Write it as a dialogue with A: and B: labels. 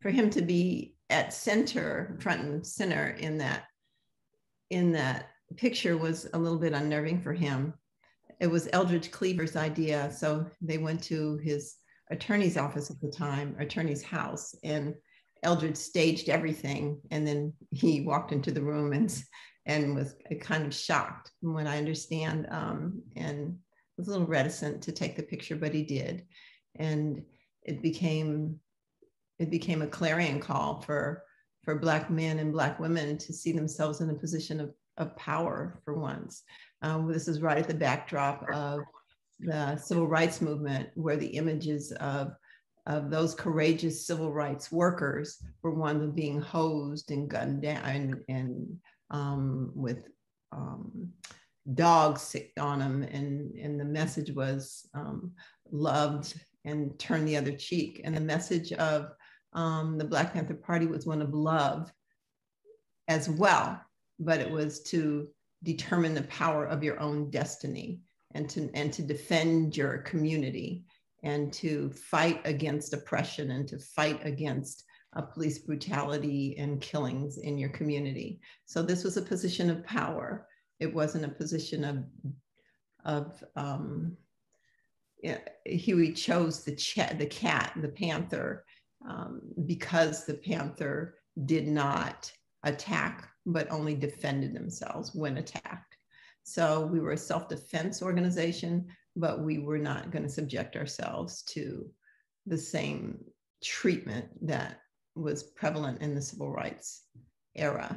A: for him to be at center, front and center in that in that picture was a little bit unnerving for him. It was Eldridge Cleaver's idea, so they went to his attorney's office at the time, attorney's house, and Eldridge staged everything, and then he walked into the room and and was kind of shocked from what I understand, um, and was a little reticent to take the picture, but he did, and it became it became a clarion call for for black men and black women to see themselves in a position of, of power for once. Um, this is right at the backdrop of the civil rights movement, where the images of of those courageous civil rights workers were ones of being hosed and gunned down and, and um, with um, dogs sick on them. And, and the message was um, loved and turn the other cheek. And the message of um, the Black Panther Party was one of love as well, but it was to determine the power of your own destiny and to, and to defend your community and to fight against oppression and to fight against uh, police brutality and killings in your community. So this was a position of power. It wasn't a position of, of um, yeah, Huey chose the, ch- the cat, the panther, um, because the panther did not attack, but only defended themselves when attacked. So we were a self defense organization, but we were not going to subject ourselves to the same treatment that was prevalent in the civil rights era.